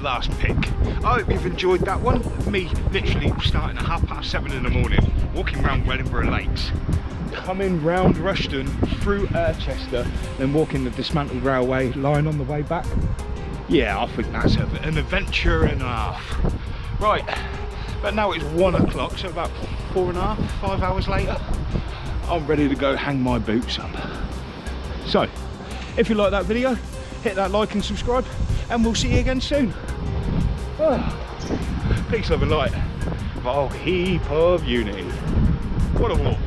the last pick. I hope you've enjoyed that one. Me literally starting at half past seven in the morning, walking around Wellingborough Lakes, coming round Rushden through Irchester, then walking the dismantled railway line on the way back. Yeah, I think that's an adventure and a half. Right, but now it's one o'clock, so about four and a half, five hours later, I'm ready to go hang my boots up. So, if you like that video, hit that like and subscribe, and we'll see you again soon. Oh, peace, love and light. A whole heap of unity. What a walk.